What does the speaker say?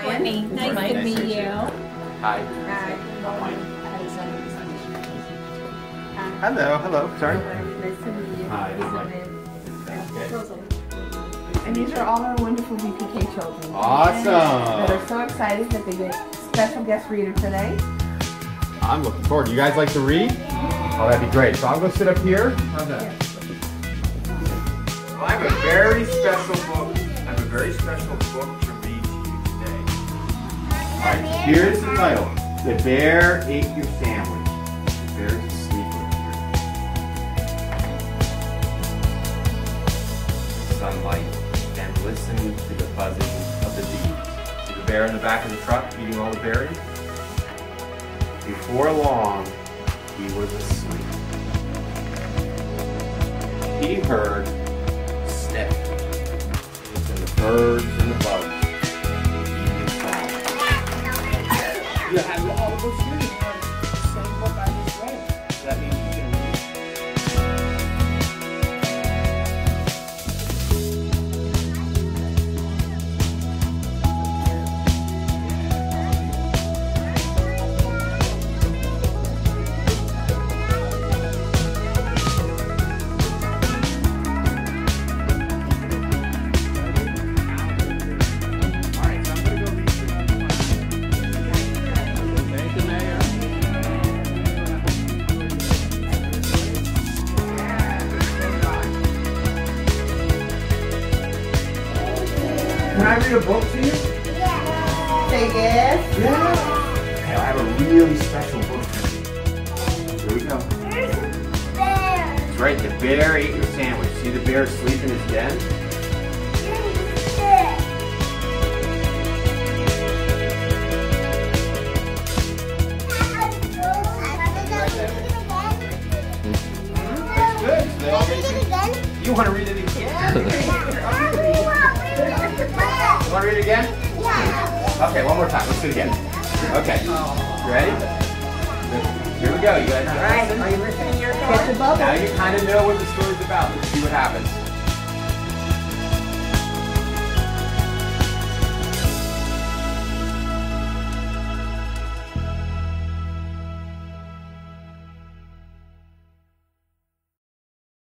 Courtney, nice to meet you. Hi. Hello, hello, sorry. Nice to meet you. Hi, this is Mike. And these are all our wonderful VPK children. Awesome. That are so excited that they get special guest reader today. I'm looking forward. You guys like to read? Oh, that'd be great. So I'm going to sit up here. How's that? Well, I have a very special book. I have a very special book All right, here's the title. The Bear Ate Your Sandwich. The bear's asleep over here. Sunlight and listen to the buzzing of the bees. See the bear in the back of the truck eating all the berries? Before long, he was asleep. He heard sniff. And the birds have all the I read a book to you? Yeah. Say yes. Yeah. Hey, I have a really special book for you. Here we go. Bear. That's right, the bear ate your sandwich. See the bear asleep in his den? That's good. So they all read it? You want to read it again? You want to read it again? Okay, one more time. Let's do it again. Okay. You ready? Here we go. You guys All right, listen? are you listening to your Catch a bubble. Now you kind of know what the story's about. Let's see what happens.